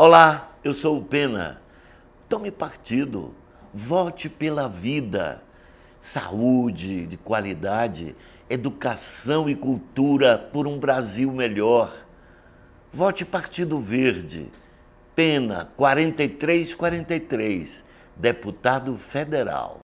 Olá, eu sou o Pena. Tome partido, vote pela vida, saúde de qualidade, educação e cultura por um Brasil melhor. Vote Partido Verde. Pena 4343, deputado federal.